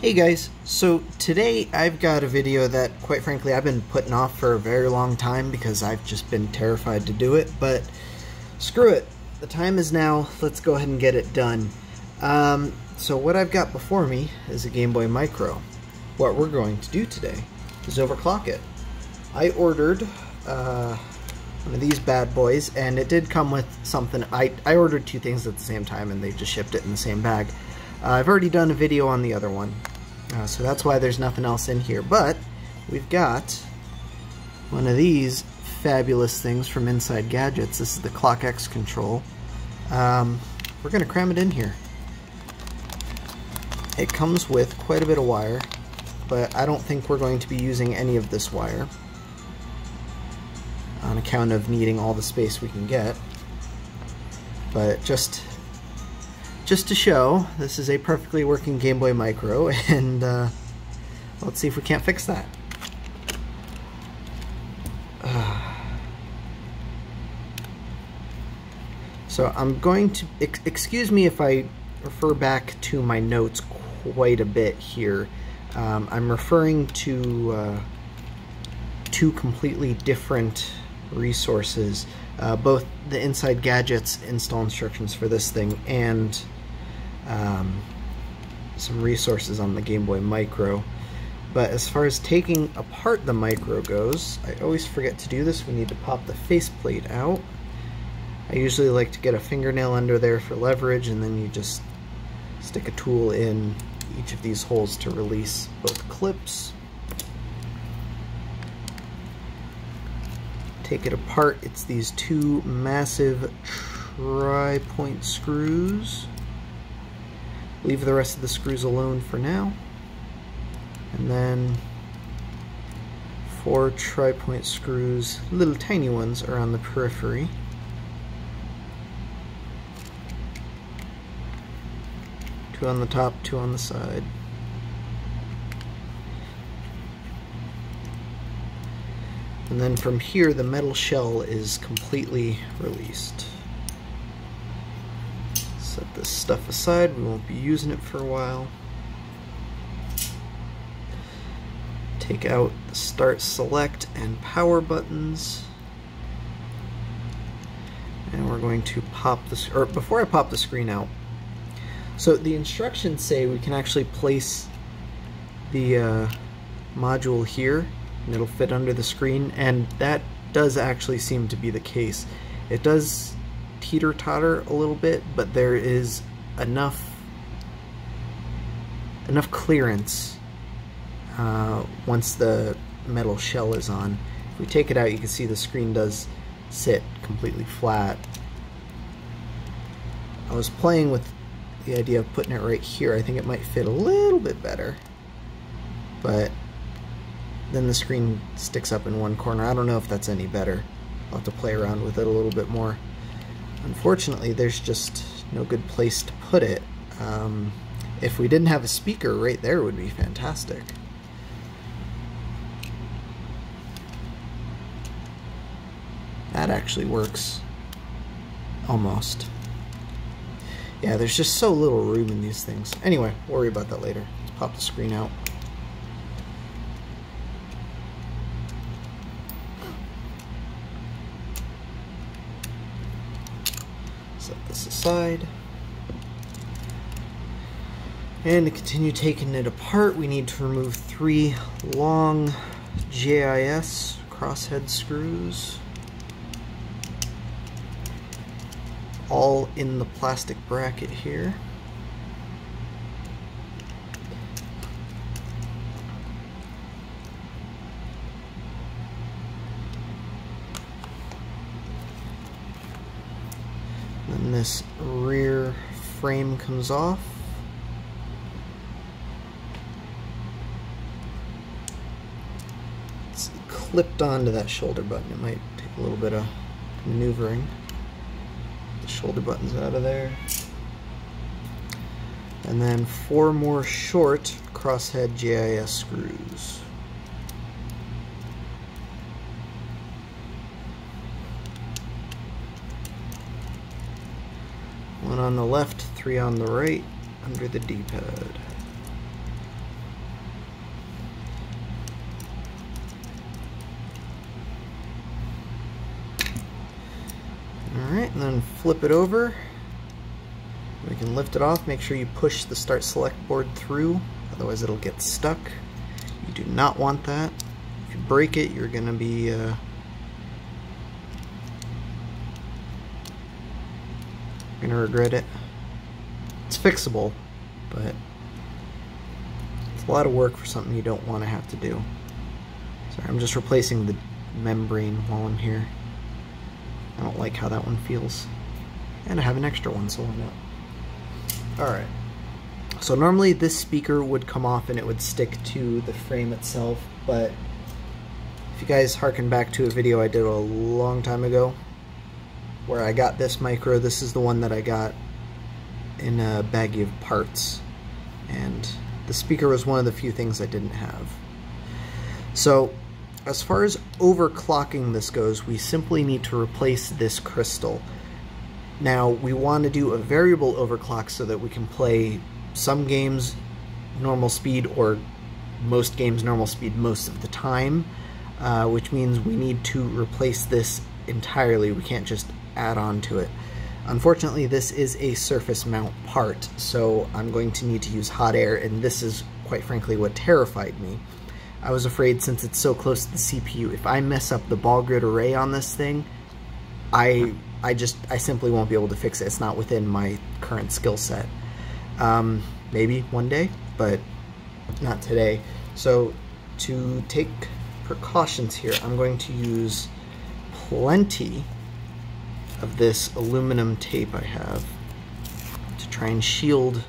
Hey guys, so today I've got a video that quite frankly I've been putting off for a very long time because I've just been terrified to do it, but screw it. The time is now, let's go ahead and get it done. Um, so what I've got before me is a Game Boy Micro. What we're going to do today is overclock it. I ordered uh, one of these bad boys and it did come with something. I, I ordered two things at the same time and they just shipped it in the same bag. Uh, I've already done a video on the other one, uh, so that's why there's nothing else in here. But we've got one of these fabulous things from insideGadgets. This is the ClockxControl. Um, we're going to cram it in here. It comes with quite a bit of wire, but I don't think we're going to be using any of this wire on account of needing all the space we can get. But just just to show, this is a perfectly working Game Boy Micro, and uh, let's see if we can't fix that. So I'm going to, ex excuse me if I refer back to my notes quite a bit here. Um, I'm referring to uh, two completely different resources, uh, both the insideGadgets install instructions for this thing and um, some resources on the Game Boy Micro. But as far as taking apart the Micro goes, I always forget to do this. We need to pop the faceplate out. I usually like to get a fingernail under there for leverage and then you just stick a tool in each of these holes to release both clips. Take it apart, it's these two massive tri-point screws. Leave the rest of the screws alone for now. And then four tri-point screws, little tiny ones, are on the periphery. Two on the top, two on the side. And then from here, the metal shell is completely released. Set this stuff aside, we won't be using it for a while. Take out the start, select, and power buttons. And we're going to pop this, or before I pop the screen out, so the instructions say we can actually place the uh, module here and it'll fit under the screen and that does actually seem to be the case. It does teeter-totter a little bit but there is enough enough clearance uh, once the metal shell is on. If we take it out you can see the screen does sit completely flat. I was playing with the idea of putting it right here. I think it might fit a little bit better. But then the screen sticks up in one corner. I don't know if that's any better. I'll have to play around with it a little bit more. Unfortunately, there's just no good place to put it. Um, if we didn't have a speaker right there would be fantastic. That actually works. Almost. Yeah, there's just so little room in these things. Anyway, worry about that later. Let's pop the screen out. Aside. And to continue taking it apart, we need to remove three long JIS crosshead screws. all in the plastic bracket here. Then this rear frame comes off. It's clipped onto that shoulder button. It might take a little bit of maneuvering The shoulder buttons out of there. And then four more short crosshead JIS screws. One on the left, three on the right, under the D-pad. Alright, and then flip it over. We can lift it off. Make sure you push the start select board through, otherwise it'll get stuck. You do not want that. If you break it, you're going to be uh, to regret it. It's fixable, but it's a lot of work for something you don't want to have to do. Sorry, I'm just replacing the membrane while I'm here. I don't like how that one feels. And I have an extra one, so why not? Alright. So normally this speaker would come off and it would stick to the frame itself, but if you guys harken back to a video I did a long time ago, where I got this micro, this is the one that I got in a baggie of parts. And the speaker was one of the few things I didn't have. So as far as overclocking this goes, we simply need to replace this crystal. Now, we want to do a variable overclock so that we can play some games normal speed or most games normal speed most of the time, uh, which means we need to replace this entirely. We can't just add on to it. Unfortunately, this is a surface mount part, so I'm going to need to use hot air, and this is, quite frankly, what terrified me. I was afraid since it's so close to the CPU, if I mess up the ball grid array on this thing, I I just, I simply won't be able to fix it. It's not within my current skill set. Um, maybe one day, but not today. So to take precautions here, I'm going to use plenty of this aluminum tape I have to try and shield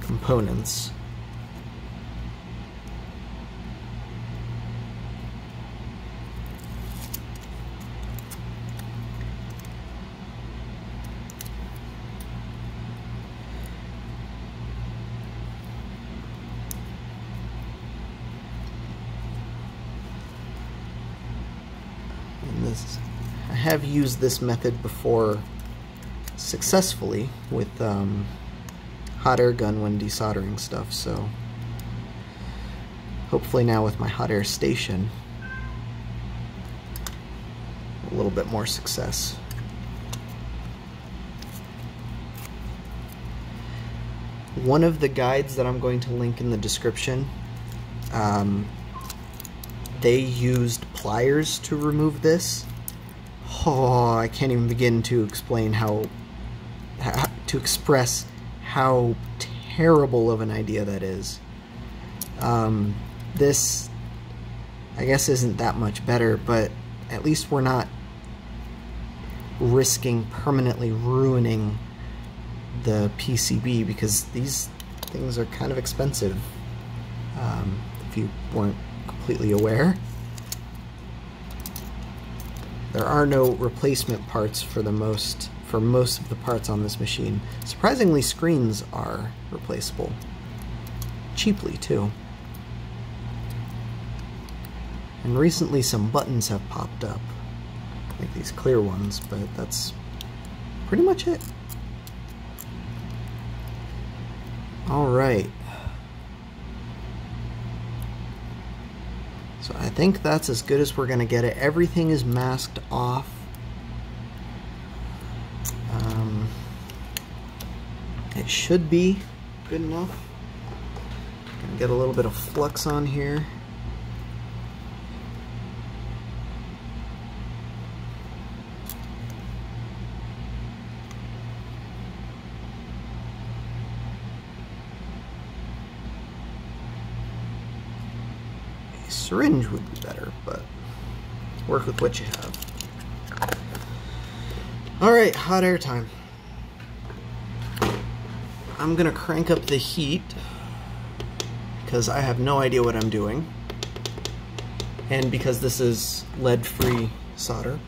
components. this. I have used this method before successfully with um, hot air gun when desoldering stuff, so hopefully now with my hot air station a little bit more success. One of the guides that I'm going to link in the description um, they used pliers to remove this. Oh, I can't even begin to explain how, how to express how terrible of an idea that is. Um, this, I guess, isn't that much better, but at least we're not risking permanently ruining the PCB because these things are kind of expensive um, if you weren't completely aware. There are no replacement parts for the most for most of the parts on this machine. Surprisingly, screens are replaceable. Cheaply, too. And recently some buttons have popped up. Like these clear ones, but that's pretty much it. Alright. So I think that's as good as we're going to get it. Everything is masked off. Um, it should be good enough. Gonna get a little bit of flux on here. Syringe would be better, but work with what you have. Alright, hot air time. I'm gonna crank up the heat because I have no idea what I'm doing. And because this is lead-free solder.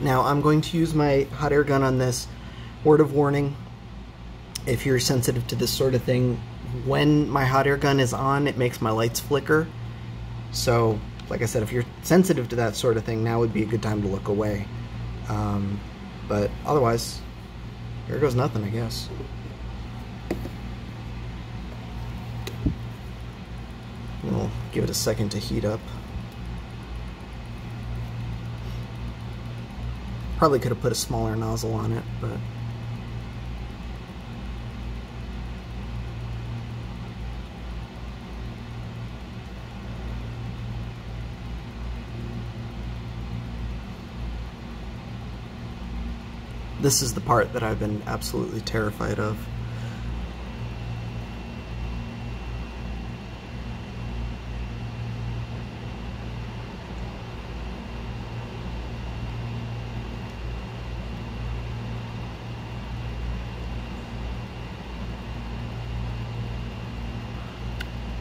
Now I'm going to use my hot air gun on this. Word of warning, if you're sensitive to this sort of thing, when my hot air gun is on, it makes my lights flicker. So, like I said, if you're sensitive to that sort of thing, now would be a good time to look away. Um, but otherwise, here goes nothing, I guess. We'll give it a second to heat up. Probably could have put a smaller nozzle on it, but... This is the part that I've been absolutely terrified of.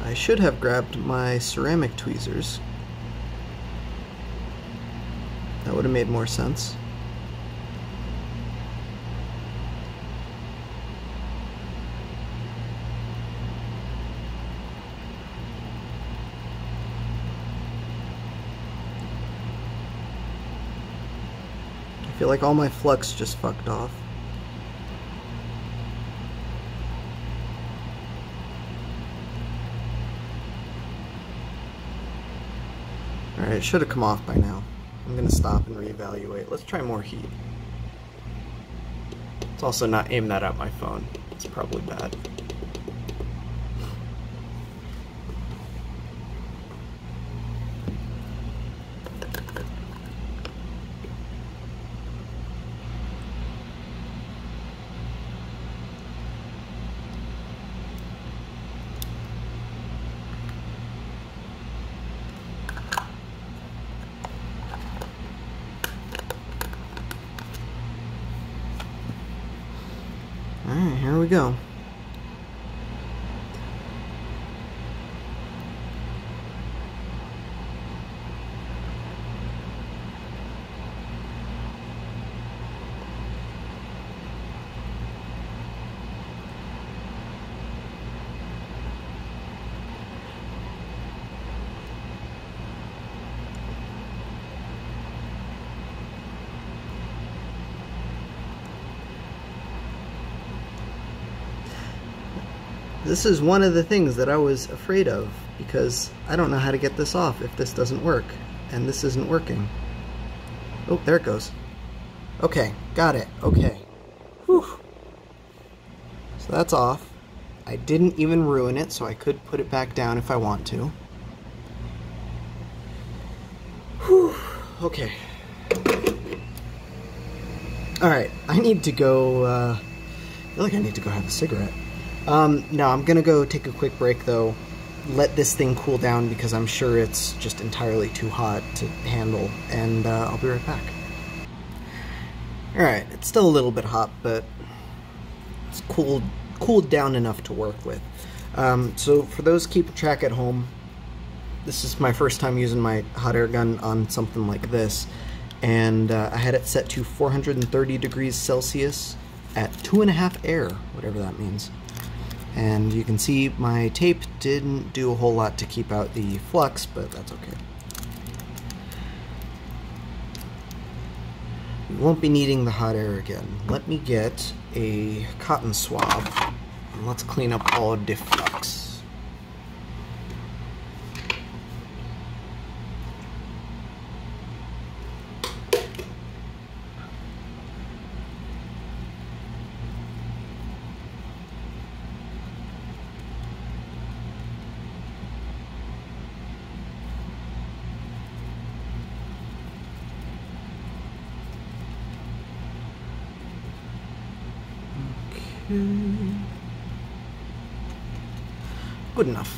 I should have grabbed my ceramic tweezers. That would have made more sense. Feel like all my flux just fucked off. Alright, it should have come off by now. I'm gonna stop and reevaluate. Let's try more heat. Let's also not aim that at my phone. It's probably bad. Alright, here we go. This is one of the things that I was afraid of because I don't know how to get this off if this doesn't work. And this isn't working. Oh, there it goes. Okay, got it. Okay. Whew. So that's off. I didn't even ruin it, so I could put it back down if I want to. Whew. Okay. Alright, I need to go, uh, I feel like I need to go have a cigarette. Um, no, I'm gonna go take a quick break though. Let this thing cool down because I'm sure it's just entirely too hot to handle, and uh, I'll be right back. Alright, it's still a little bit hot, but it's cooled, cooled down enough to work with. Um, so for those keeping track at home, this is my first time using my hot air gun on something like this, and uh, I had it set to 430 degrees Celsius at two and a half air, whatever that means. And you can see my tape didn't do a whole lot to keep out the flux, but that's okay. We won't be needing the hot air again. Let me get a cotton swab and let's clean up all the flux. Good enough.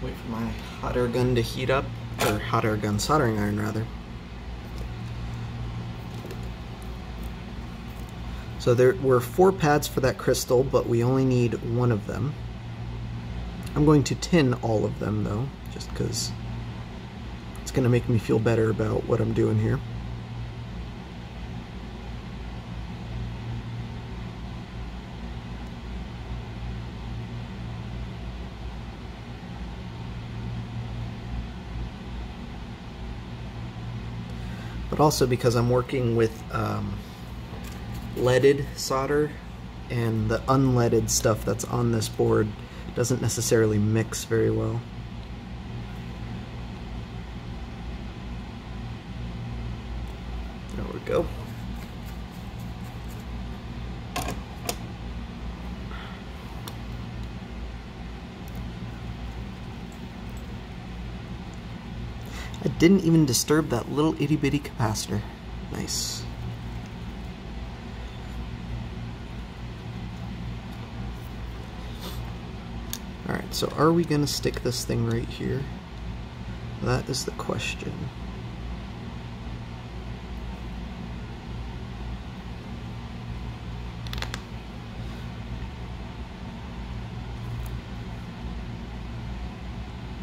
Wait for my hot air gun to heat up, or hot air gun soldering iron rather. So there were four pads for that crystal, but we only need one of them. I'm going to tin all of them though, just because it's going to make me feel better about what I'm doing here. But also because I'm working with um, leaded solder and the unleaded stuff that's on this board doesn't necessarily mix very well. There we go. I didn't even disturb that little itty bitty capacitor. Nice. Alright, so are we going to stick this thing right here? That is the question.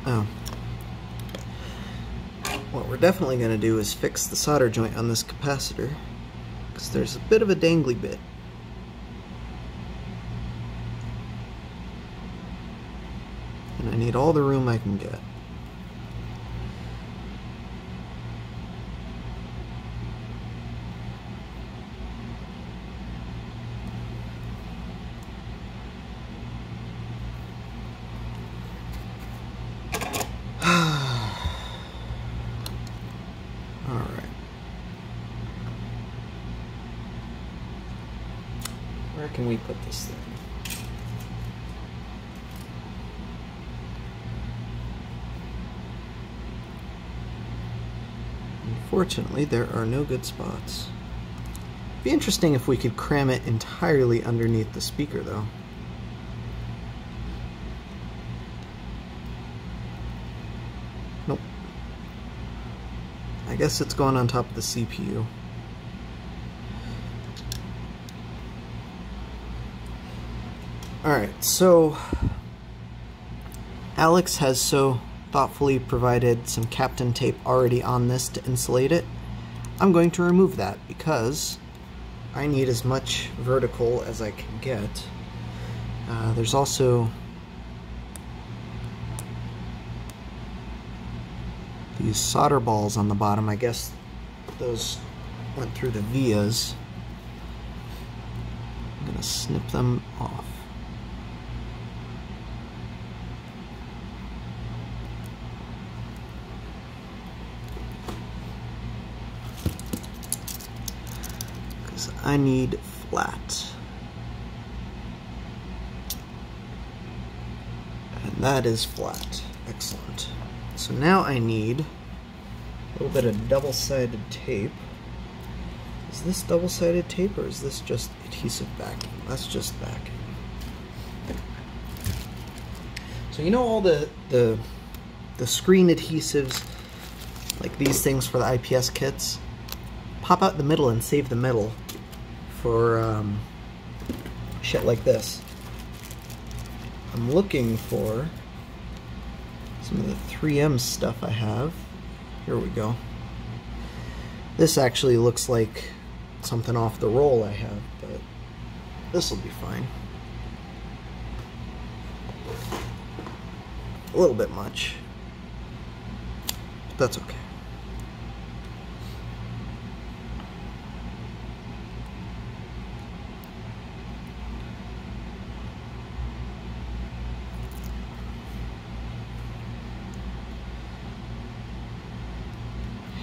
Oh. What we're definitely going to do is fix the solder joint on this capacitor because there's a bit of a dangly bit. And I need all the room I can get. Where can we put this thing? Unfortunately, there are no good spots. Be interesting if we could cram it entirely underneath the speaker, though. Nope. I guess it's going on top of the CPU. Alright, so Alex has so thoughtfully provided some Kapton tape already on this to insulate it. I'm going to remove that because I need as much vertical as I can get. Uh, there's also these solder balls on the bottom. I guess those went through the vias. I'm going to snip them off. I need flat. And that is flat. Excellent. So now I need a little bit of double-sided tape. Is this double-sided tape or is this just adhesive backing? That's just backing. So you know all the the the screen adhesives like these things for the IPS kits? Pop out the middle and save the middle for um, shit like this. I'm looking for some of the 3M stuff I have. Here we go. This actually looks like something off the roll I have, but this will be fine. A little bit much, but that's okay.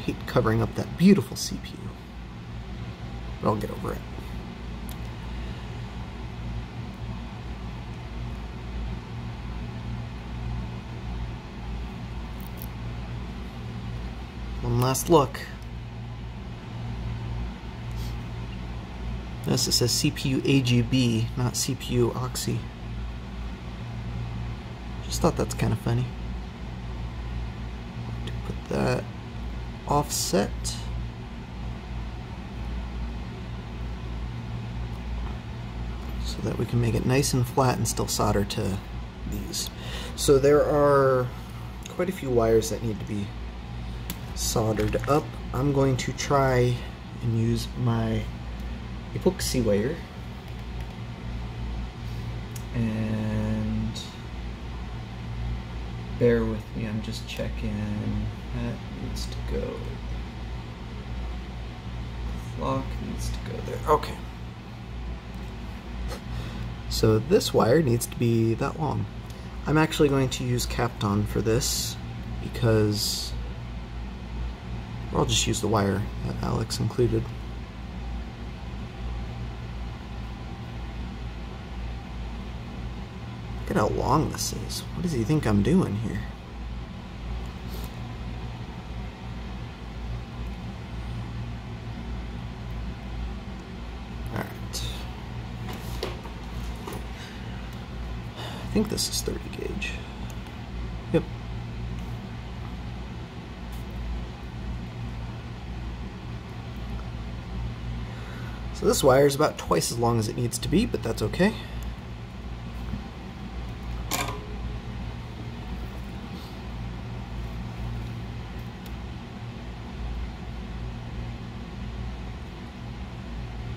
hate covering up that beautiful CPU. But I'll get over it. One last look. Notice it says CPU AGB, not CPU Oxy. Just thought that's kind of funny. Put that offset. So that we can make it nice and flat and still solder to these. So there are quite a few wires that need to be soldered up. I'm going to try and use my epoxy wire and bear with me, I'm just checking. That needs to go clock needs to go there. Okay. So this wire needs to be that long. I'm actually going to use Kapton for this because or I'll just use the wire that Alex included. At how long this is. What does he think I'm doing here? Alright. I think this is 30 gauge. Yep. So this wire is about twice as long as it needs to be, but that's okay.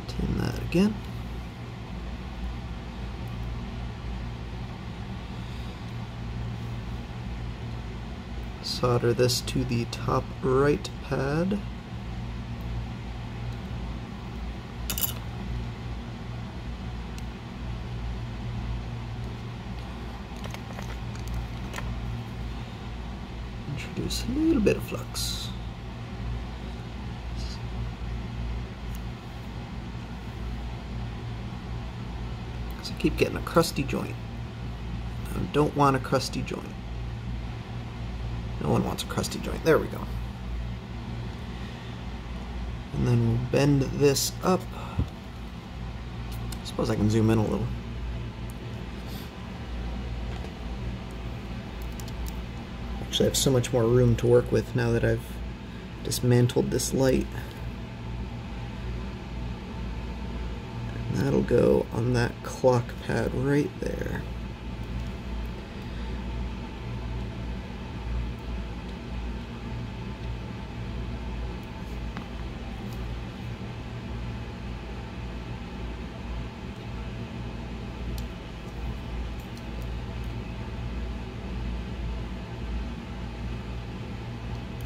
Tin that again. solder this to the top right pad. Introduce a little bit of flux. Keep getting a crusty joint. I don't want a crusty joint. No one wants a crusty joint. There we go. And then we'll bend this up. I suppose I can zoom in a little. Actually, I have so much more room to work with now that I've dismantled this light. And that'll go on that clock pad right there.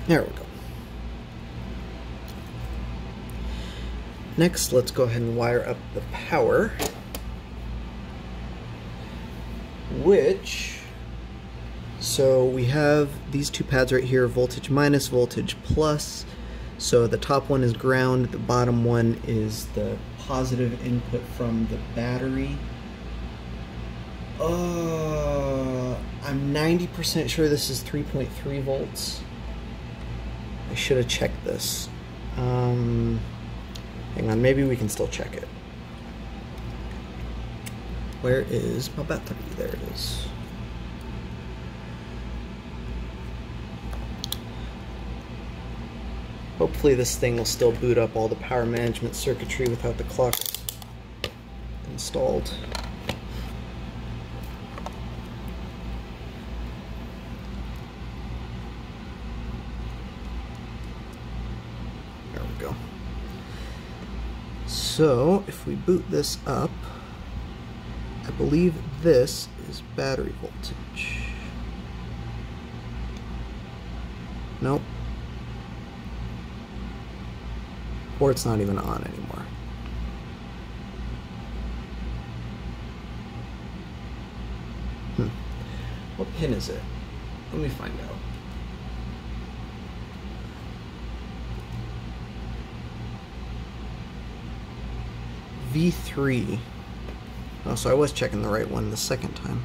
There we go. Next, let's go ahead and wire up the power, which, so we have these two pads right here, voltage minus, voltage plus. So the top one is ground, the bottom one is the positive input from the battery. Uh, I'm 90% sure this is 3.3 volts. I should have checked this. Um, hang on, maybe we can still check it. Where is my battery? There it is. Hopefully this thing will still boot up all the power management circuitry without the clock installed. So if we boot this up, I believe this is battery voltage. Nope. Or it's not even on anymore. Hmm. What pin is it? Let me find out. V3. Oh, so I was checking the right one the second time.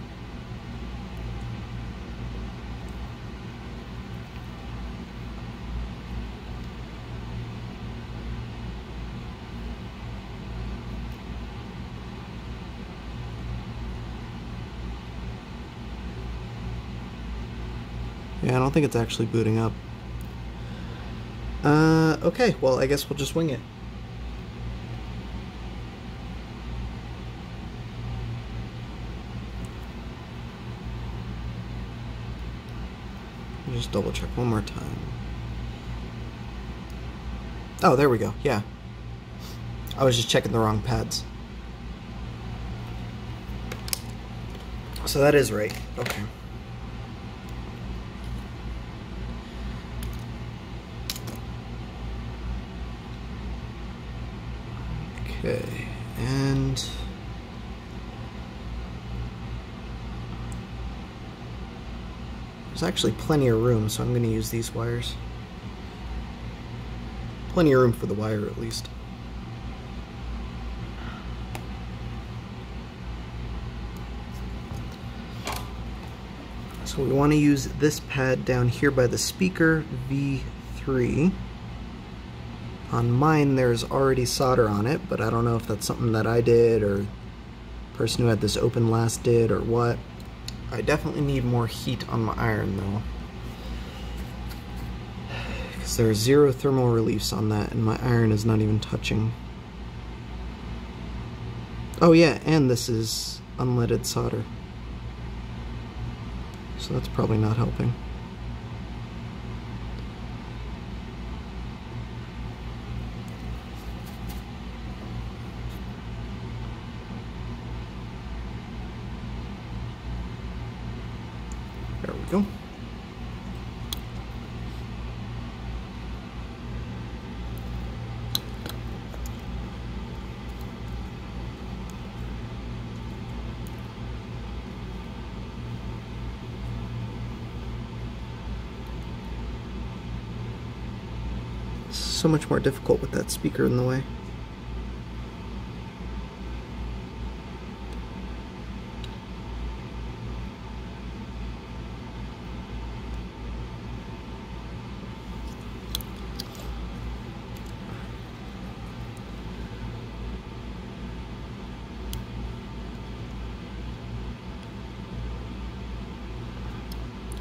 Yeah, I don't think it's actually booting up. Uh, okay, well, I guess we'll just wing it. Just double check one more time. Oh, there we go. Yeah. I was just checking the wrong pads. So that is right. Okay. Okay, and there's actually plenty of room, so I'm going to use these wires. Plenty of room for the wire, at least. So we want to use this pad down here by the speaker V3. On mine there's already solder on it, but I don't know if that's something that I did or person who had this open last did or what. I definitely need more heat on my iron though. Because there are zero thermal reliefs on that and my iron is not even touching. Oh yeah, and this is unleaded solder so that's probably not helping. There we go. So much more difficult with that speaker in the way.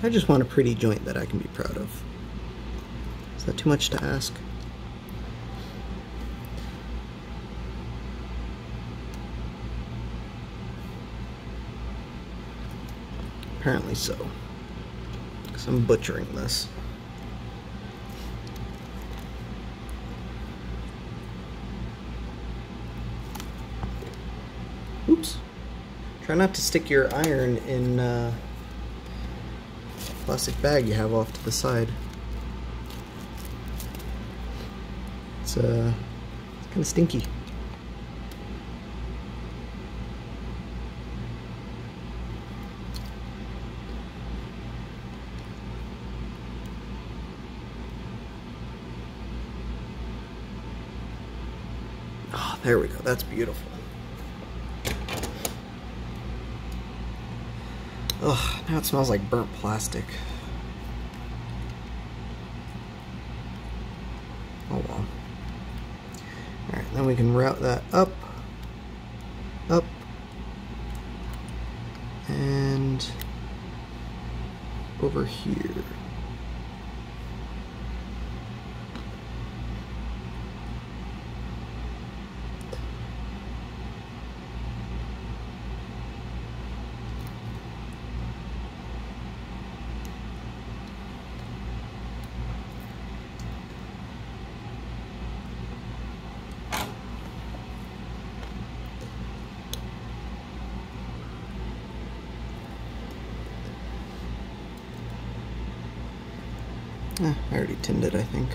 I just want a pretty joint that I can be proud of. Is that too much to ask? Apparently so. Because I'm butchering this. Oops. Try not to stick your iron in uh, plastic bag you have off to the side. It's, uh, it's kind of stinky. There we go, that's beautiful. Ugh, now it smells like burnt plastic. Oh well. Alright, then we can route that up, up, and over here. Eh, I already tinned it, I think.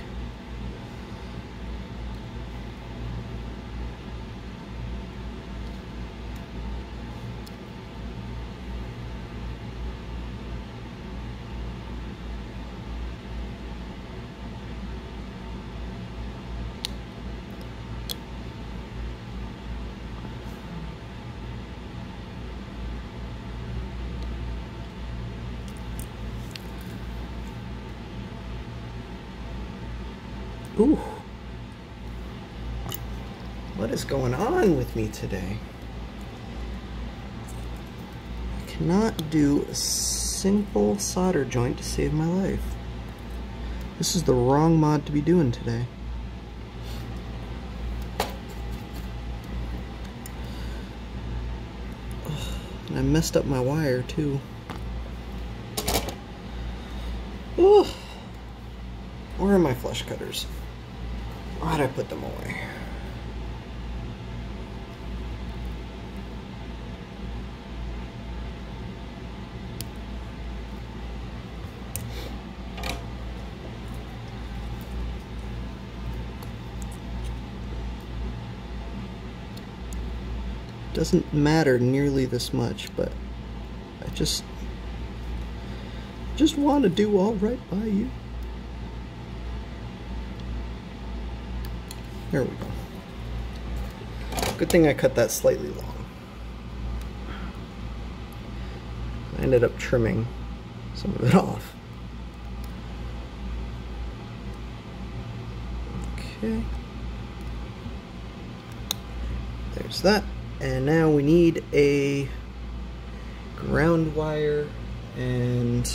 Ooh. What is going on with me today? I cannot do a simple solder joint to save my life. This is the wrong mod to be doing today. And I messed up my wire too. Ooh. Where are my flush cutters? Why'd I put them away? Doesn't matter nearly this much, but I just just want to do all right by you. There we go. Good thing I cut that slightly long. I ended up trimming some of it off. Okay. There's that. And now we need a ground wire and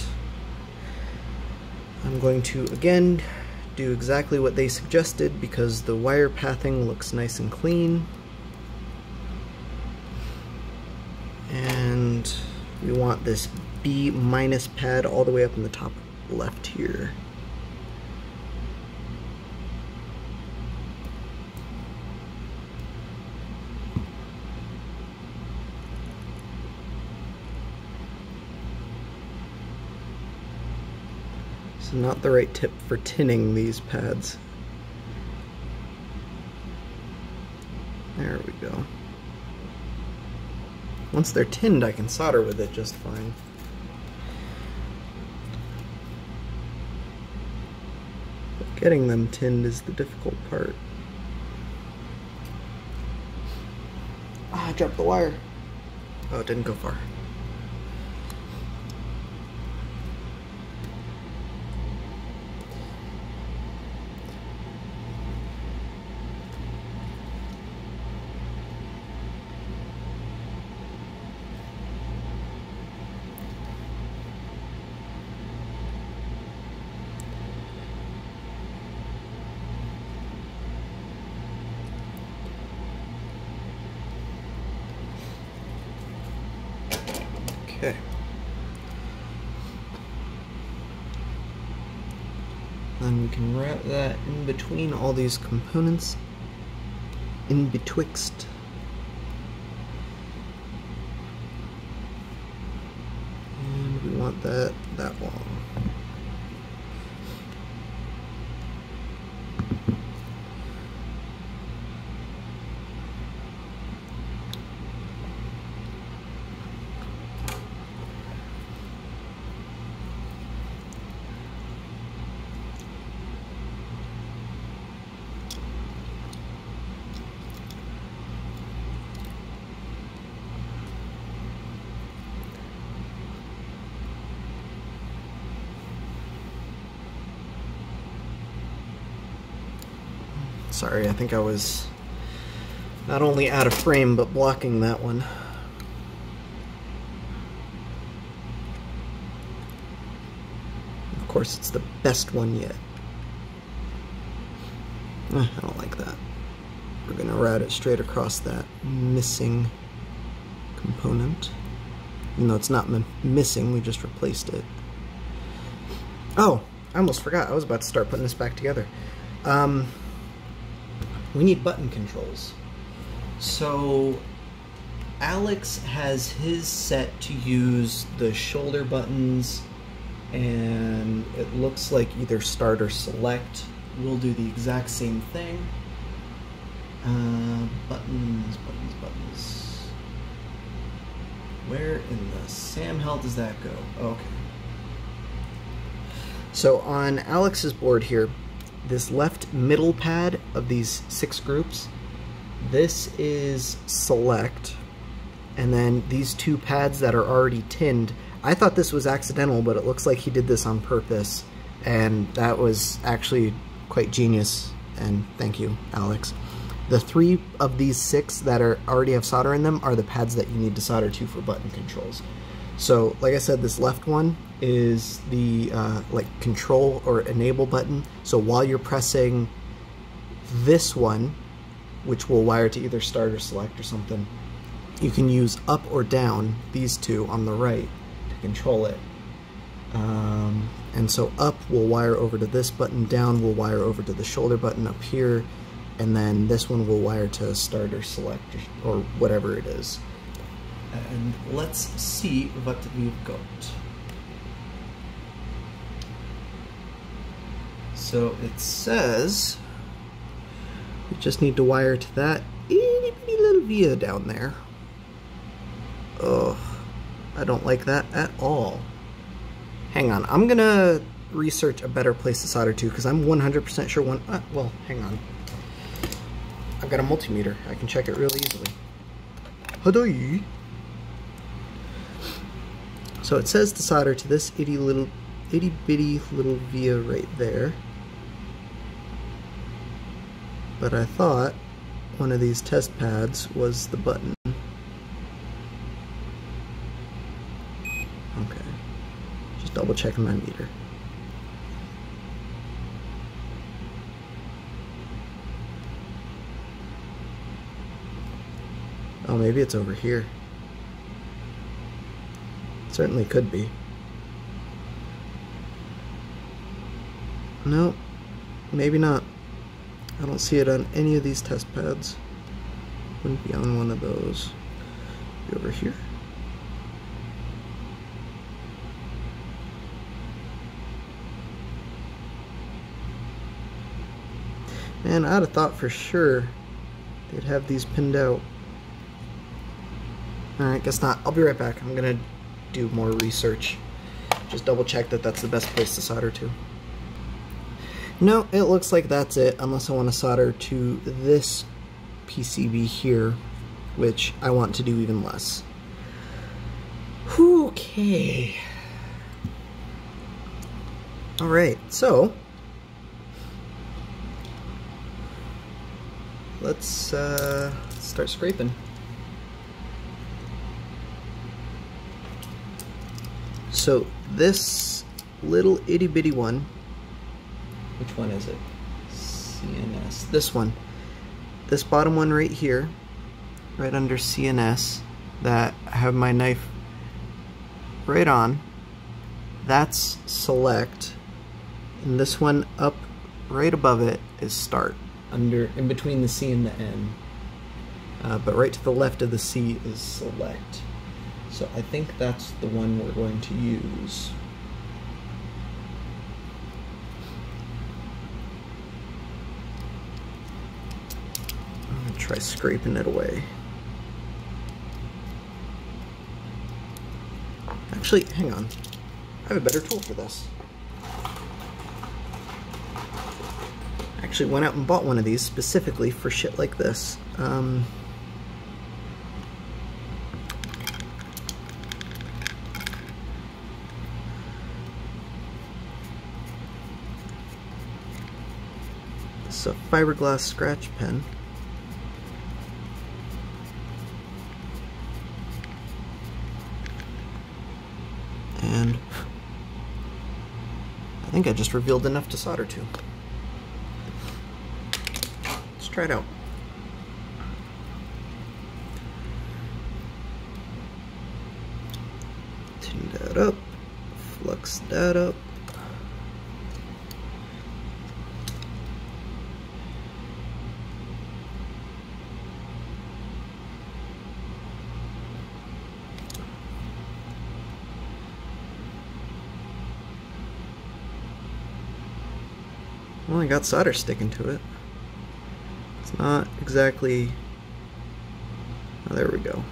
I'm going to again do exactly what they suggested because the wire pathing looks nice and clean. And we want this B minus pad all the way up in the top left here. So not the right tip for tinning these pads. There we go. Once they're tinned, I can solder with it just fine. But getting them tinned is the difficult part. Ah, I dropped the wire. Oh, it didn't go far. Okay. Then we can wrap that all these components, in betwixt. And we want that that long. Sorry, I think I was not only out of frame, but blocking that one. Of course, it's the best one yet. Eh, I don't like that. We're to route it straight across that missing component. Even though it's not missing, we just replaced it. Oh, I almost forgot. I was about to start putting this back together. Um, we need button controls. So Alex has his set to use the shoulder buttons and it looks like either start or select will do the exact same thing. Uh, buttons, buttons, buttons. Where in the Sam hell does that go? Okay. So on Alex's board here, this left middle pad of these six groups, this is select, and then these two pads that are already tinned, I thought this was accidental, but it looks like he did this on purpose, and that was actually quite genius, and thank you, Alex. The three of these six that are already have solder in them are the pads that you need to solder to for button controls. So, like I said, this left one is the uh, like control or enable button. So while you're pressing this one, which will wire to either start or select or something, you can use up or down, these two on the right, to control it. Um, and so up will wire over to this button, down will wire over to the shoulder button up here, and then this one will wire to start or select or, whatever it is. And let's see what we've got. So it says just need to wire to that itty bitty little via down there. Ugh, I don't like that at all. Hang on, I'm gonna research a better place to solder to because I'm 100% sure one, uh, well, hang on. I've got a multimeter. I can check it real easily. Hadoi. So it says to solder to this itty little, itty bitty little via right there. But I thought one of these test pads was the button. Okay. Just double checking my meter. Oh, maybe it's over here. Certainly could be. No, maybe not. I don't see it on any of these test pads. Wouldn't be on one of those. Be over here. Man, I'd have thought for sure they'd have these pinned out. Alright, guess not. I'll be right back. I'm gonna do more research. Just double check that that's the best place to solder to. No, it looks like that's it, unless I want to solder to this PCB here, which I want to do even less. Okay. Alright, so let's uh, start scraping. So this little itty bitty one, which one is it? CNS. This one. This bottom one right here, right under CNS, that I have my knife right on. That's select. And this one up right above it is start. Under in between the C and the N. Uh, but right to the left of the C is select. So I think that's the one we're going to use. I'm going to try scraping it away. Actually, hang on. I have a better tool for this. I actually went out and bought one of these specifically for shit like this. Um, a fiberglass scratch pen. Think I just revealed enough to solder to. Let's try it out. Tune that up, flux that up. Only got solder sticking to it. It's not exactly... Oh, there we go.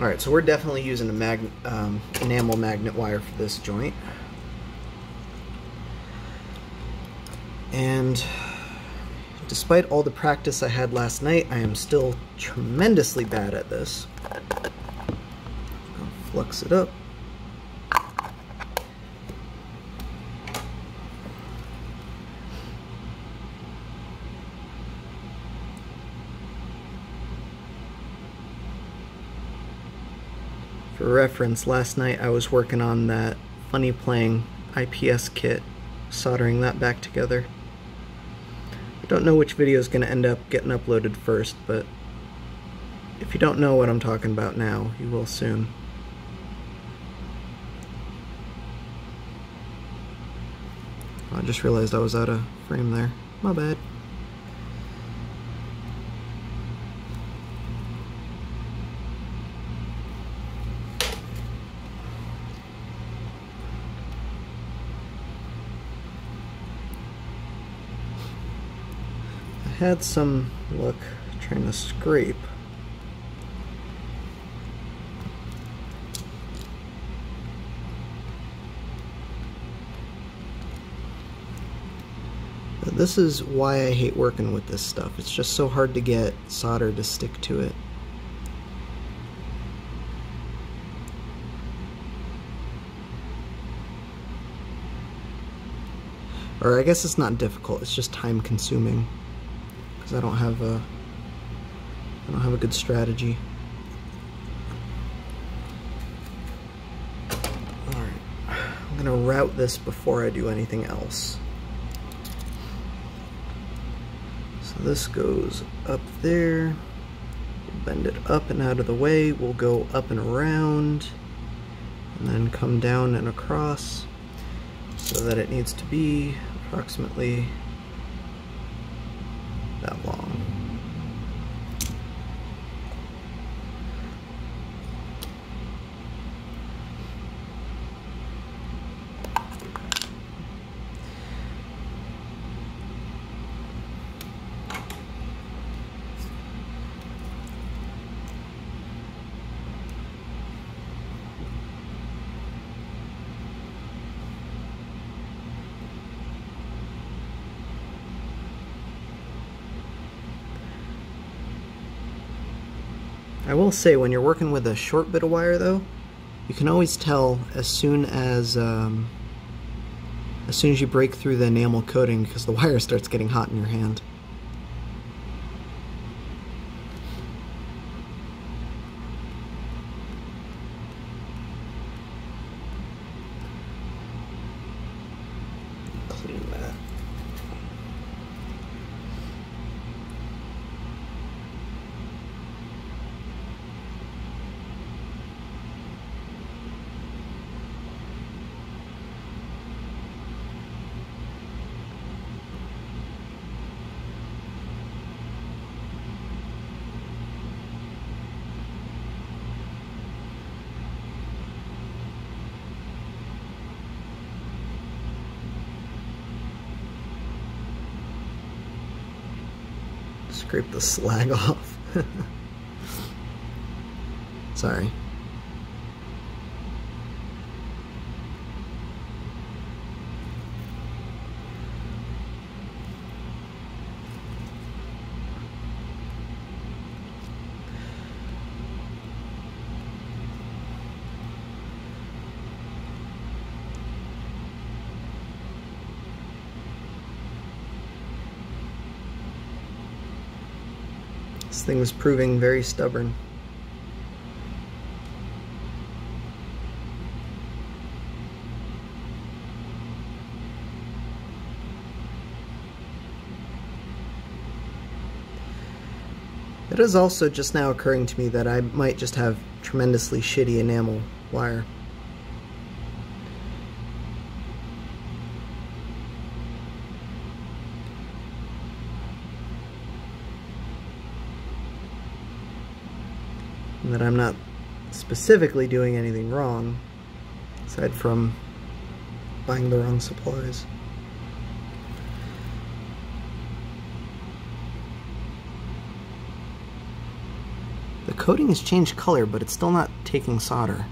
Alright, so we're definitely using a mag um, enamel magnet wire for this joint. And despite all the practice I had last night, I am still tremendously bad at this. I'll flux it up. For reference, last night I was working on that FunnyPlaying IPS kit, soldering that back together. I don't know which video is going to end up getting uploaded first, but if you don't know what I'm talking about now, you will soon. I just realized I was out of frame there. My bad. Had some luck trying to scrape. This is why I hate working with this stuff. It's just so hard to get solder to stick to it. Or I guess it's not difficult, it's just time consuming. Because I don't have a I don't have a good strategy. Alright. I'm gonna route this before I do anything else. So this goes up there. Bend it up and out of the way. We'll go up and around. And then come down and across so that it needs to be approximately that long. I will say when you're working with a short bit of wire though, you can always tell as soon as um, as soon as you break through the enamel coating because the wire starts getting hot in your hand. Scrape the slag off. Sorry. This thing was proving very stubborn. It is also just now occurring to me that I might just have tremendously shitty enamel wire. And that I'm not specifically doing anything wrong aside from buying the wrong supplies. The coating has changed color, but it's still not taking solder.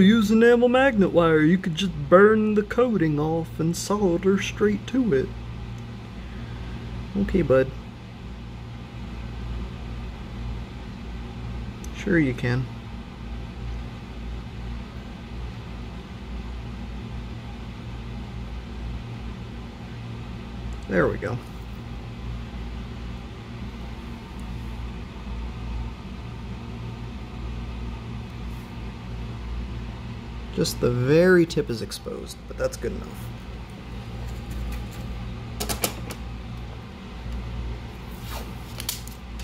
Use enamel magnet wire. You could just burn the coating off and solder straight to it. Okay, bud. Sure you can. There we go. Just the very tip is exposed, but that's good enough.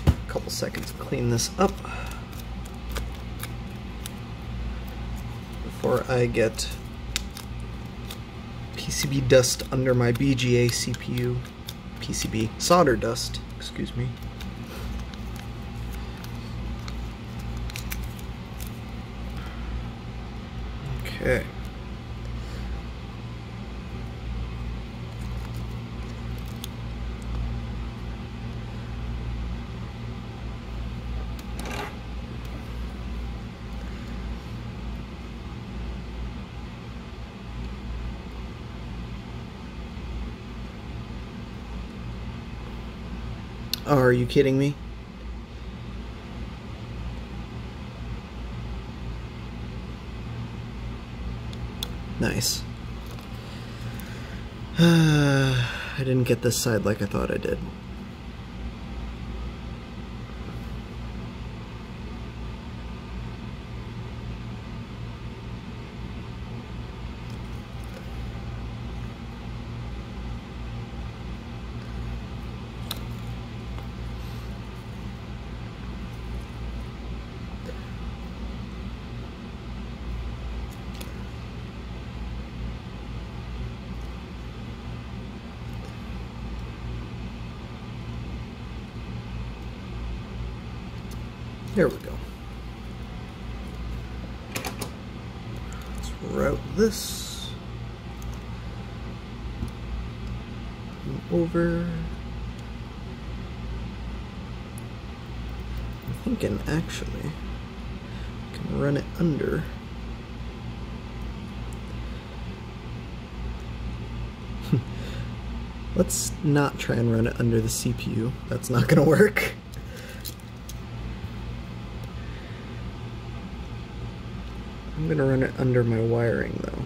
A couple seconds to clean this up before I get PCB dust under my BGA CPU. PCB solder dust, excuse me. Okay. Oh, are you kidding me? Nice. I didn't get this side like I thought I did. There we go. Let's route this over. I'm thinking actually I can run it under. Let's not try and run it under the CPU. That's not to work. I'm gonna run it under my wiring though.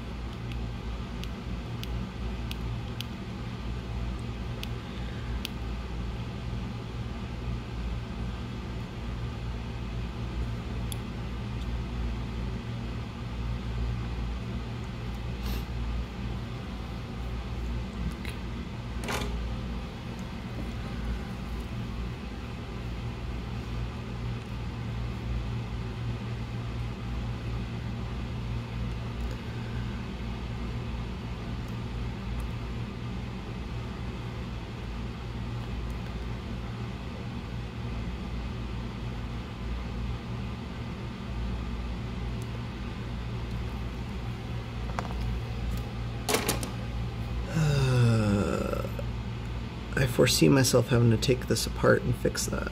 I foresee myself having to take this apart and fix that.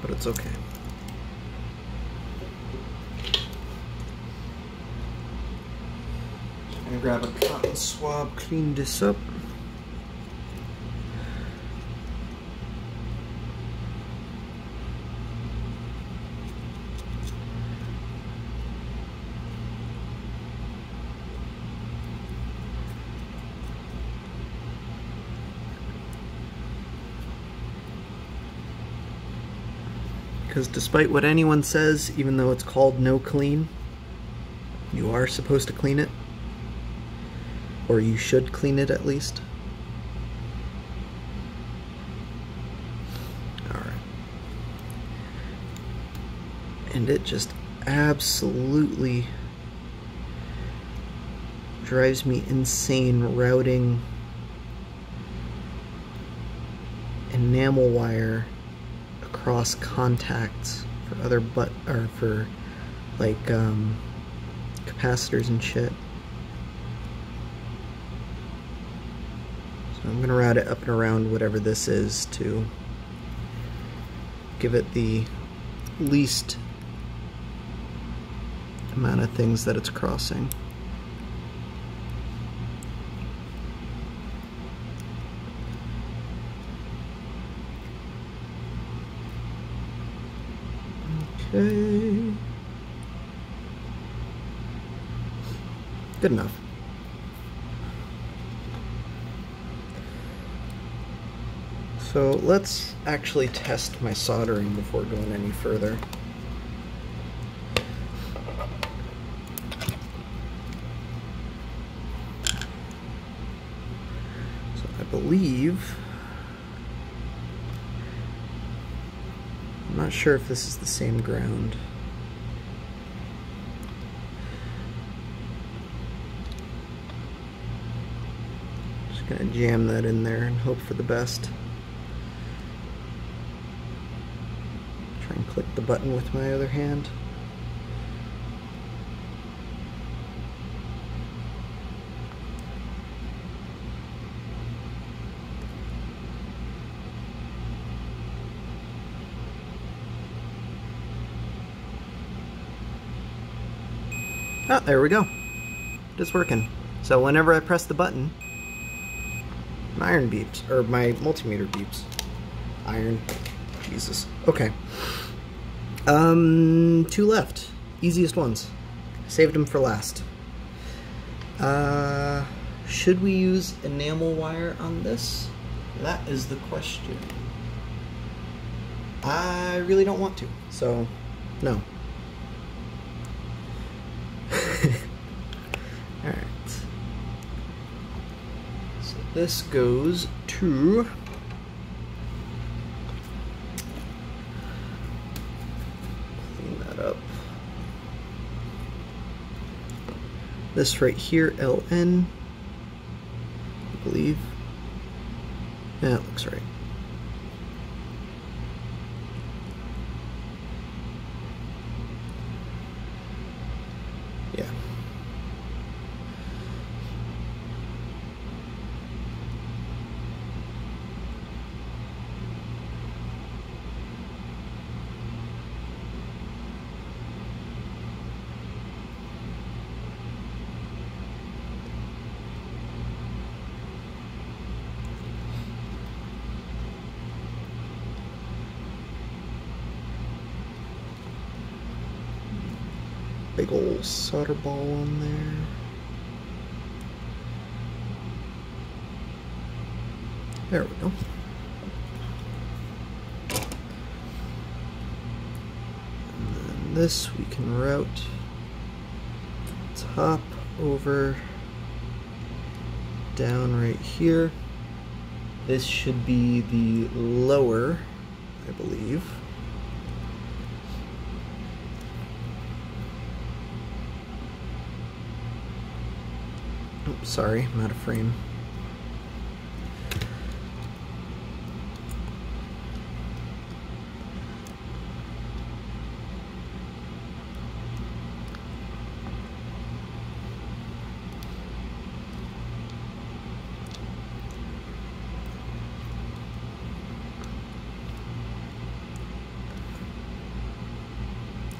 But it's okay. Just gonna grab a cotton swab, clean this up. Because despite what anyone says, even though it's called no clean, you are supposed to clean it. Or you should clean it at least. Alright. And it just absolutely drives me insane routing enamel wire across contacts for other but or for like um, capacitors and shit. So I'm gonna route it up and around whatever this is to give it the least amount of things that it's crossing. Okay. Good enough. So let's actually test my soldering before going any further. So I believe I'm not sure if this is the same ground. Gonna jam that in there and hope for the best. Try and click the button with my other hand. Ah, there we go. Just working. So whenever I press the button, my iron beeps, or my multimeter beeps. Iron. Jesus. Okay. Um, two left. Easiest ones. Saved them for last. Uh, should we use enamel wire on this? That is the question. I really don't want to, so no. Alright. So this goes to clean that up. This right here, LN, I believe. Yeah, it looks right. Yeah. Old solder ball on there. There we go. This we can route top over down right here. This should be the lower, I believe. Sorry, I'm out of frame.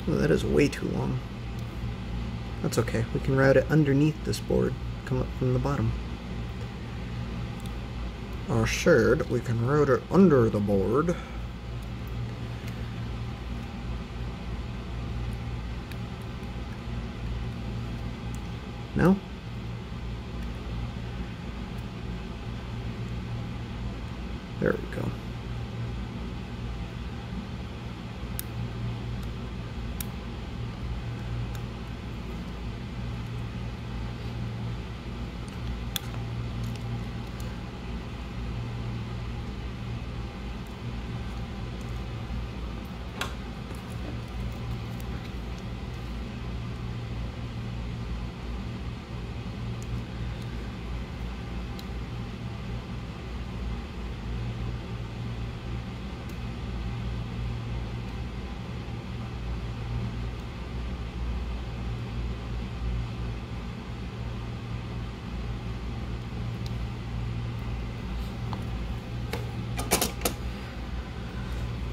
Oh, that is way too long. That's okay, we can route it underneath this board, come up from the bottom. Or should we can route it under the board. No? There we go.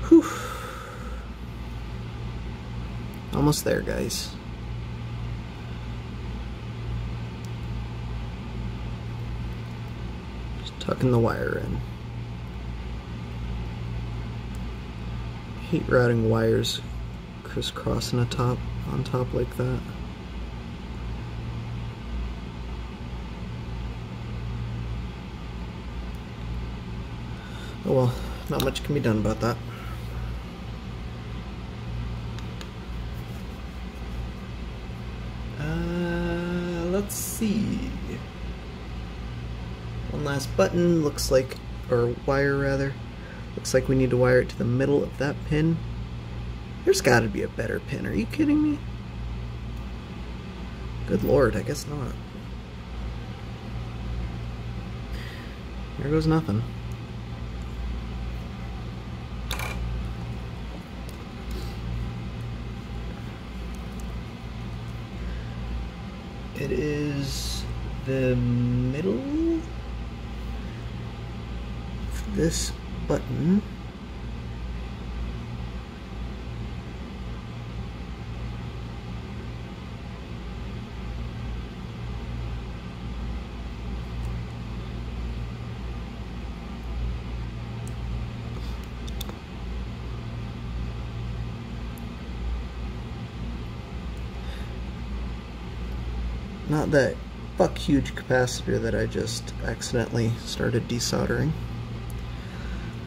Whew. Almost there, guys. Just tucking the wire in. Hate routing wires crisscrossing a top on top like that. Oh well, not much can be done about that. Uh, see. One last button, looks like, or wire rather. Looks like we need to wire it to the middle of that pin. There's gotta be a better pin, are you kidding me? Good lord, I guess not. There goes nothing. It is the middle this button. not fuck huge capacitor that I just accidentally started desoldering.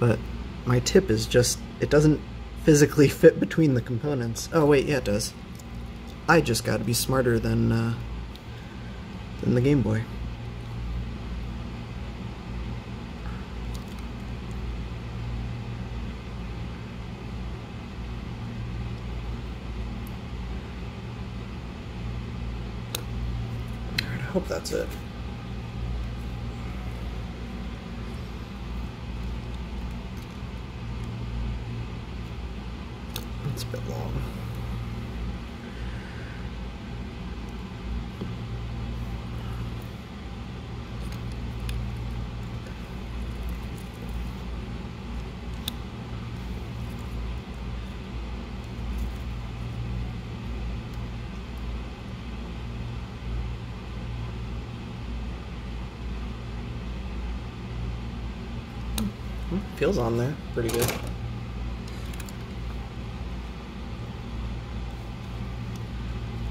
But my tip is just, it doesn't physically fit between the components. Oh wait, yeah it does. I just gotta be smarter than, uh, than the Game Boy. I hope that's it. It's a bit long. Feels on there pretty good.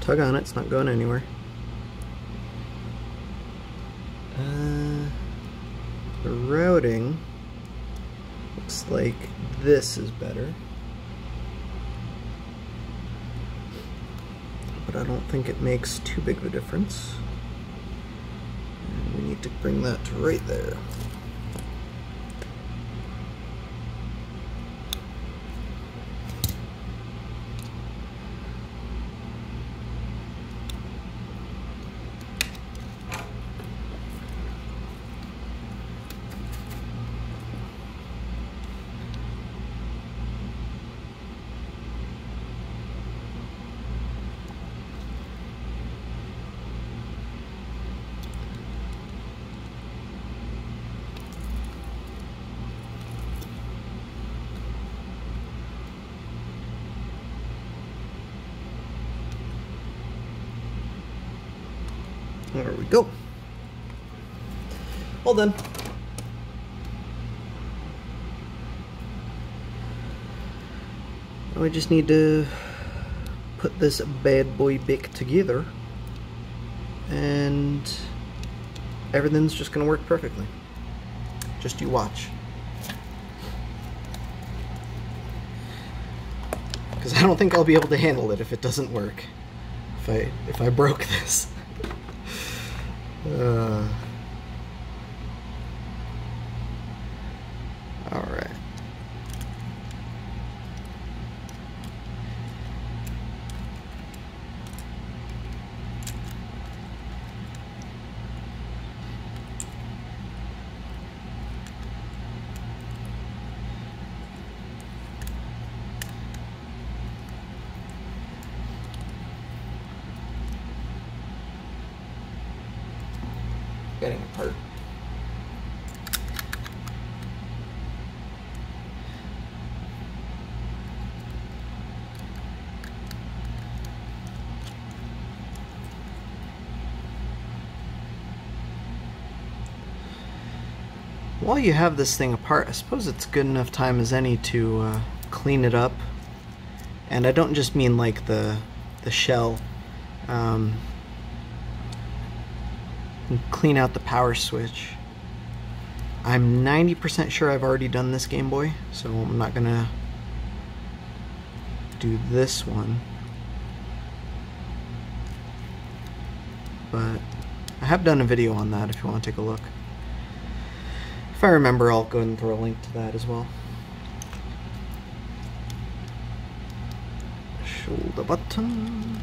Tug on it, it's not going anywhere. Uh, the routing looks like this is better. But I don't think it makes too big of a difference. And we need to bring that to right there. There we go. All done. We just need to put this bad boy back together and everything's just gonna work perfectly. Just you watch. Because I don't think I'll be able to handle it if it doesn't work. If I if I broke this. Uh, all right. getting apart. While you have this thing apart, I suppose it's good enough time as any to uh, clean it up. And I don't just mean like the, the shell. Um, clean out the power switch. I'm 90% sure I've already done this Game Boy, so I'm not gonna do this one. But I have done a video on that if you want to take a look. If I remember, I'll go ahead and throw a link to that as well. Shoulder button.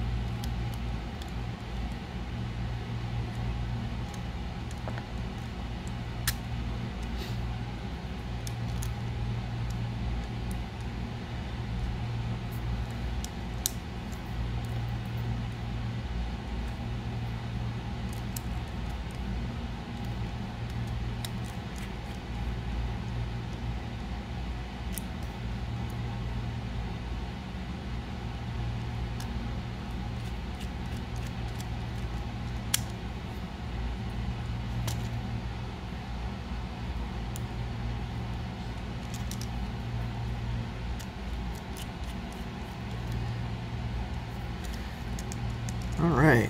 All right.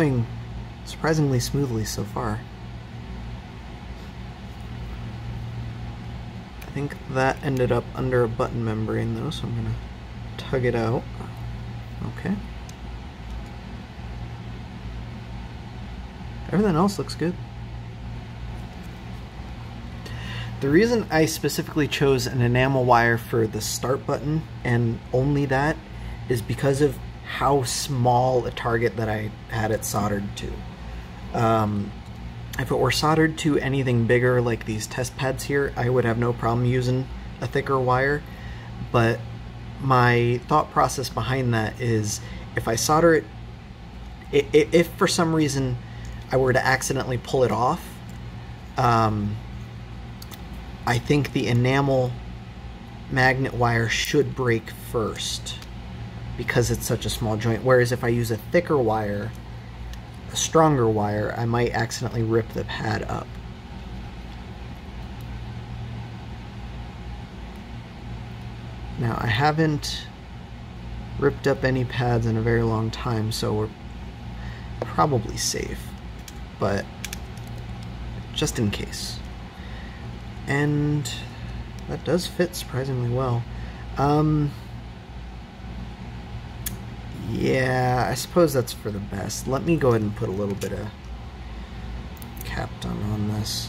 Going surprisingly smoothly so far. I think that ended up under a button membrane though, so I'm to tug it out. Okay. Everything else looks good. The reason I specifically chose an enamel wire for the start button and only that is because of how small a target that I had it soldered to. Um, if it were soldered to anything bigger like these test pads here, I would have no problem using a thicker wire. But my thought process behind that is if I solder it, if for some reason I were to accidentally pull it off, um, I think the enamel magnet wire should break first because it's such a small joint. Whereas if I use a thicker wire, a stronger wire, I might accidentally rip the pad up. Now I haven't ripped up any pads in a very long time, so we're probably safe, but just in case. And that does fit surprisingly well. Um, yeah, I suppose that's for the best. Let me go ahead and put a little bit of Kapton on this.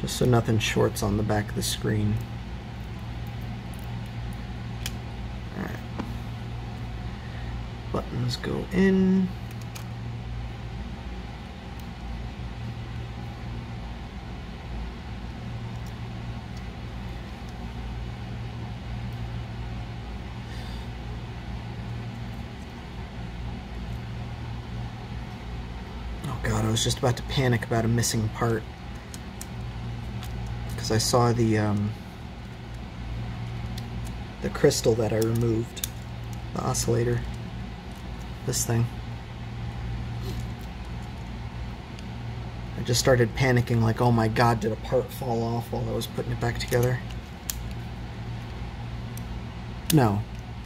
Just so nothing shorts on the back of the screen. Alright. Buttons go in. God, I was just about to panic about a missing part. Because I saw the, um, the crystal that I removed. The oscillator. This thing. I just started panicking like, oh my god, did a part fall off while I was putting it back together? No,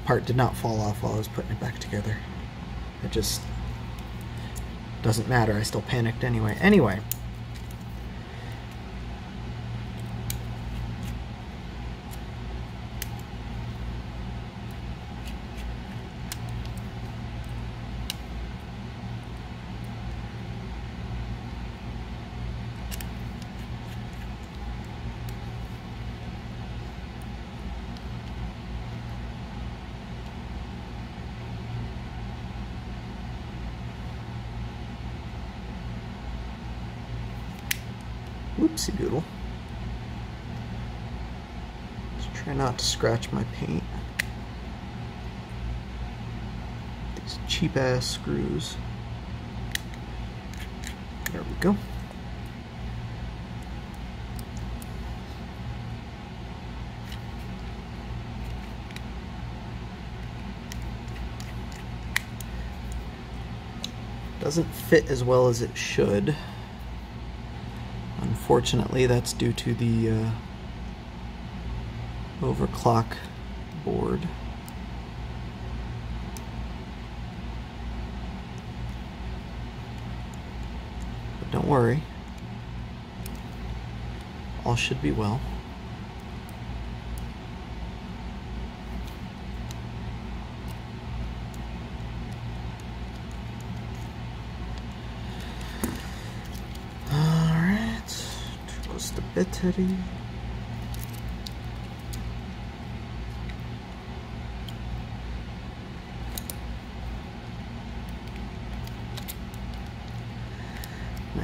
part did not fall off while I was putting it back together. It just doesn't matter, I still panicked anyway. Anyway. Whoopsie doodle. Let's try not to scratch my paint. These cheap ass screws. There we go. Doesn't fit as well as it should. Unfortunately, that's due to the uh, overclock board. But don't worry, all should be well. battery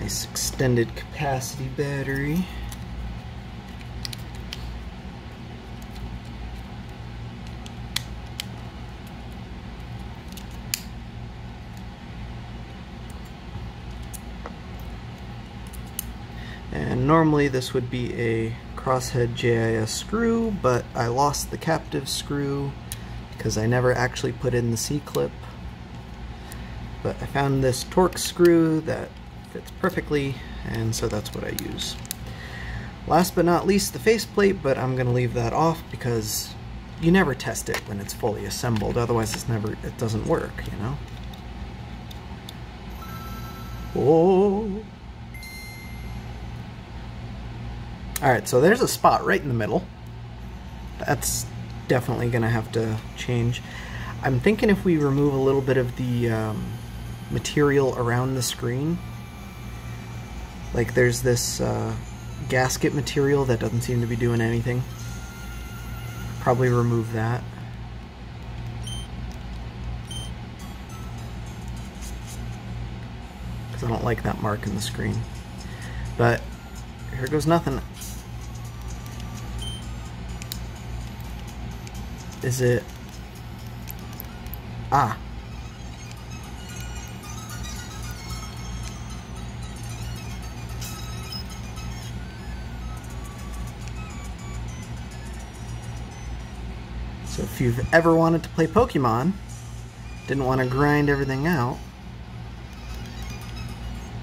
nice extended capacity battery And normally this would be a crosshead JIS screw, but I lost the captive screw because I never actually put in the C-clip. But I found this Torx screw that fits perfectly, and so that's what I use. Last but not least, the faceplate, but I'm to leave that off because you never test it when it's fully assembled, otherwise it's never it doesn't work, you know? Oh. Alright, so there's a spot right in the middle. That's definitely to have to change. I'm thinking if we remove a little bit of the um, material around the screen, like there's this uh, gasket material that doesn't seem to be doing anything. Probably remove that. Because I don't like that mark in the screen. But here goes nothing. Is it... Ah. So if you've ever wanted to play Pokemon, didn't want to grind everything out,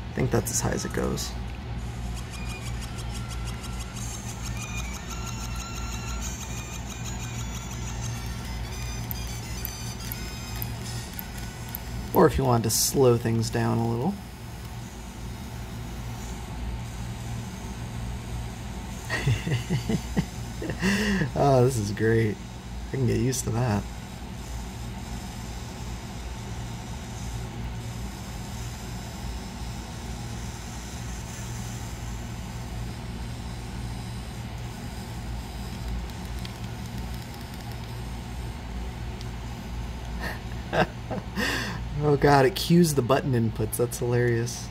I think that's as high as it goes. Or if you wanted to slow things down a little. oh, this is great. I can get used to that. oh god, it cues the button inputs. That's hilarious.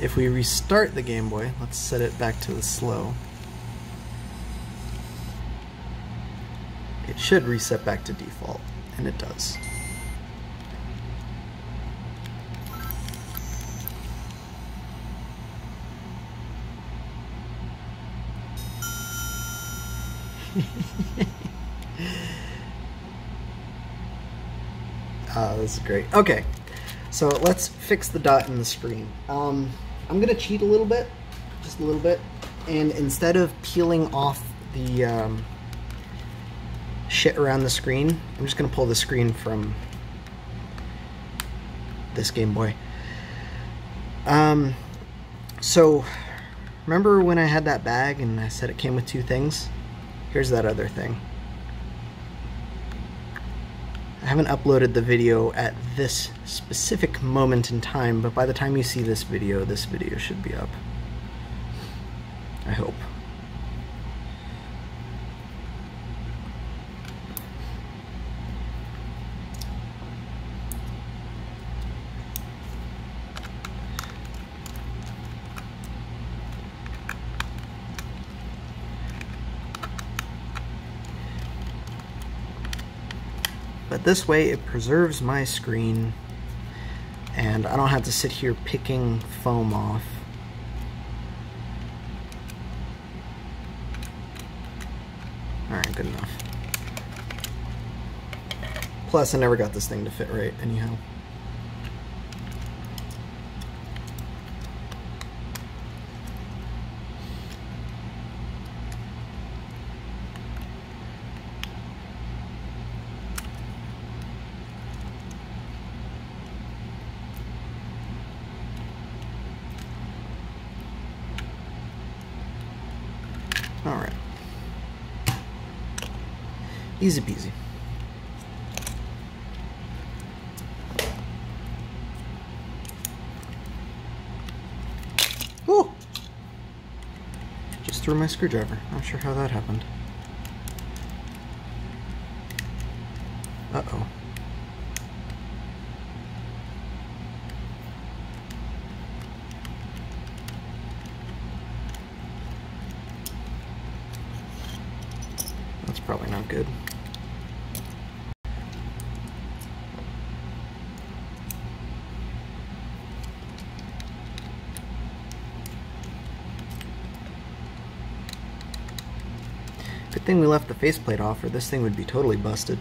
If we restart the Game Boy, let's set it back to the slow. It should reset back to default, and it does. Ah, this is great. Okay, so let's fix the dot in the screen. Um, I'm gonna cheat a little bit, just a little bit, and instead of peeling off the um, shit around the screen, I'm just gonna pull the screen from this Game Boy. Um, so remember when I had that bag and I said it came with two things? Here's that other thing. I haven't uploaded the video at this specific moment in time, but by the time you see this video, this video should be up. I hope. This way it preserves my screen and I don't have to sit here picking foam off. Alright, good enough. Plus, I never got this thing to fit right anyhow. Alright. Easy peasy. Ooh! Just threw my screwdriver. Not sure how that happened. Uh-oh. That's probably not good. Good thing we left the faceplate off or this thing would be totally busted.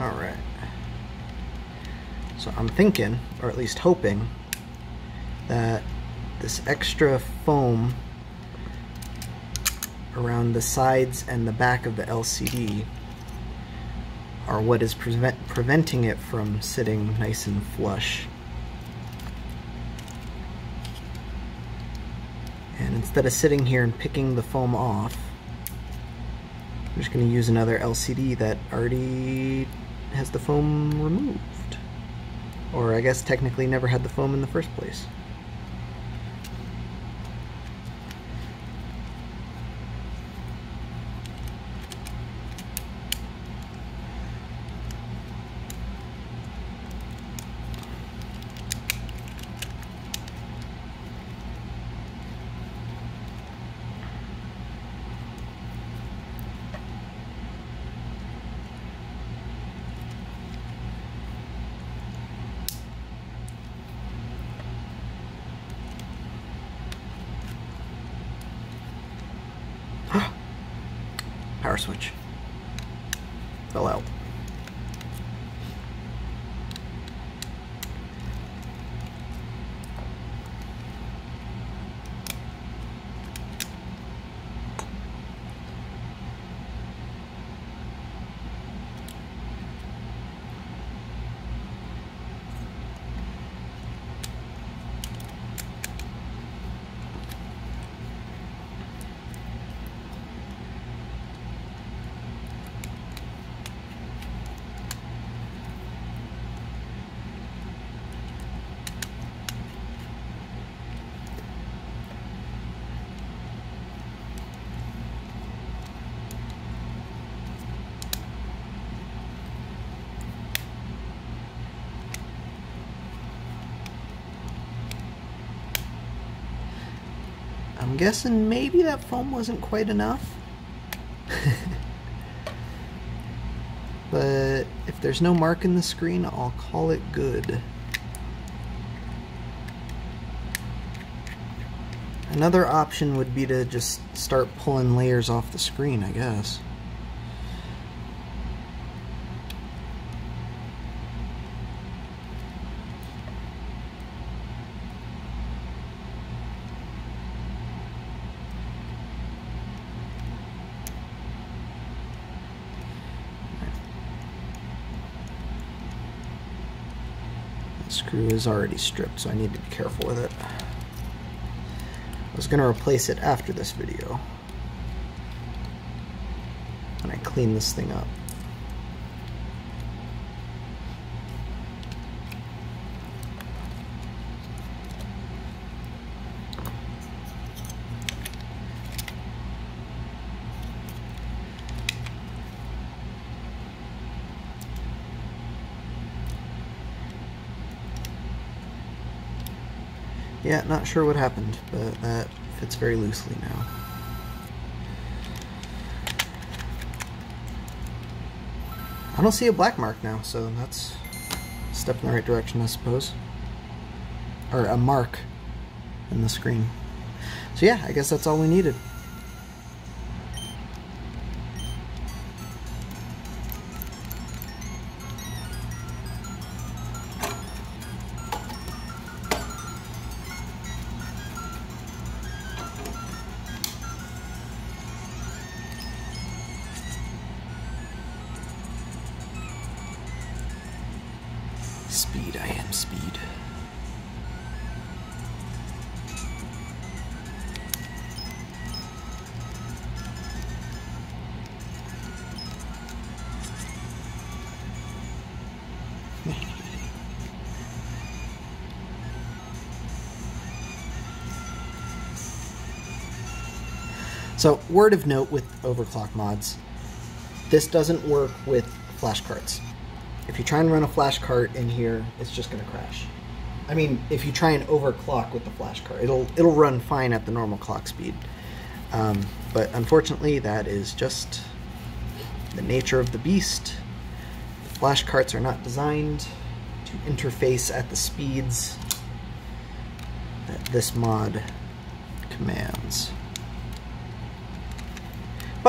Alright. So I'm thinking, or at least hoping, that this extra foam around the sides and the back of the LCD are what is prevent preventing it from sitting nice and flush. And instead of sitting here and picking the foam off, I'm just going to use another LCD that already has the foam removed. Or I guess technically never had the foam in the first place. Power switch. Fell out. Guessing maybe that foam wasn't quite enough. but if there's no mark in the screen, I'll call it good. Another option would be to just start pulling layers off the screen, I guess. The screw is already stripped, so I need to be careful with it. I was going to replace it after this video And I clean this thing up. Yeah, not sure what happened, but that fits very loosely now. I don't see a black mark now, so that's a step in the right direction, I suppose. Or a mark in the screen. So yeah, I guess that's all we needed. So, word of note with overclock mods, this doesn't work with flash carts. If you try and run a flash cart in here, it's just going to crash. I mean, if you try and overclock with the flash cart, it'll it'll run fine at the normal clock speed. Um, but unfortunately, that is just the nature of the beast. Flash carts are not designed to interface at the speeds that this mod commands.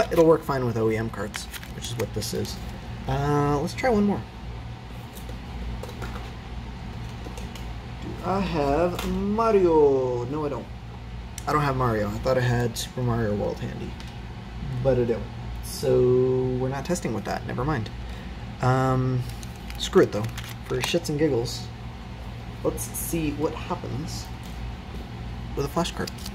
But it'll work fine with OEM carts, which is what this is. Uh, let's try one more. Do I have Mario? No, I don't. I don't have Mario. I thought I had Super Mario World handy, but I don't. So we're not testing with that. Never mind. Um, screw it though. For shits and giggles, let's see what happens with a flash flashcard.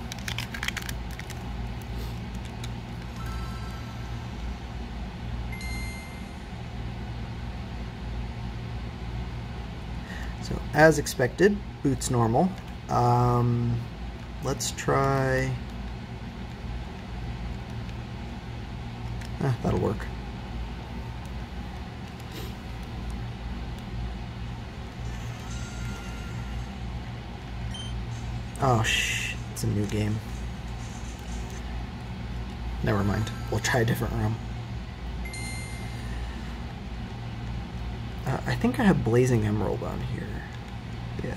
As expected, boots normal. Um, let's try. Ah, that'll work. Oh, shh. It's a new game. Never mind. We'll try a different ROM. Uh, I think I have Blazing Emerald on here. Yeah.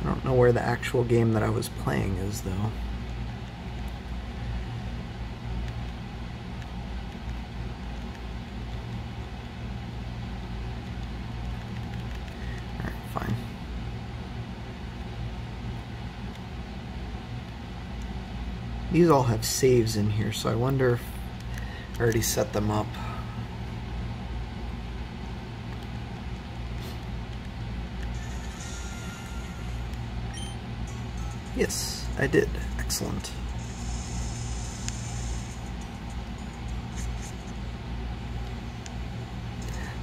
I don't know where the actual game that I was playing is, though. fine. These all have saves in here, so I wonder if I already set them up. Yes, I did. Excellent.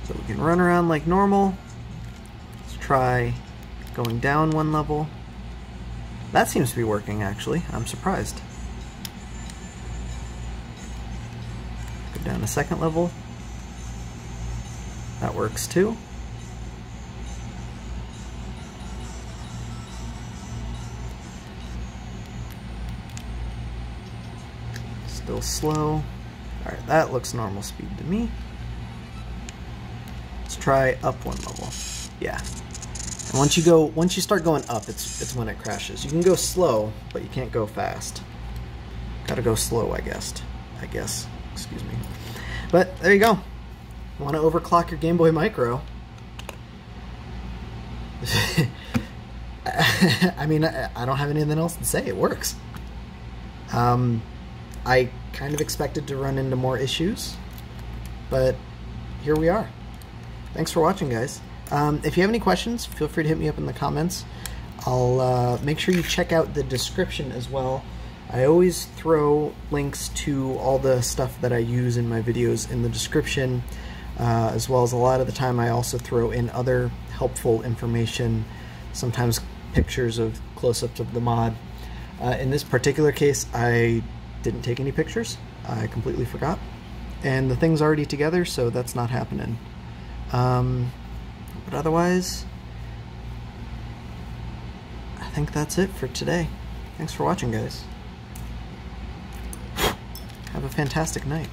So we can run around like normal. Let's try going down one level. That seems to be working actually. I'm surprised. A second level. That works too. Still slow. Alright, that looks normal speed to me. Let's try up one level. Yeah. And once you go, once you start going up, it's it's when it crashes. You can go slow, but you can't go fast. Gotta go slow, I guess. I guess. Excuse me. But there you go. Want to overclock your Game Boy Micro? I mean, I, don't have anything else to say. It works. Um, I kind of expected to run into more issues, but here we are. Thanks for watching, guys. Um, if you have any questions, feel free to hit me up in the comments. I'll uh, make sure you check out the description as well. I always throw links to all the stuff that I use in my videos in the description, uh, as well as a lot of the time I also throw in other helpful information, sometimes pictures of close-ups of the mod. Uh, in this particular case, I didn't take any pictures. I completely forgot. And the thing's already together, so that's not happening. Um, but otherwise, I think that's it for today. Thanks for watching, guys. Have a fantastic night.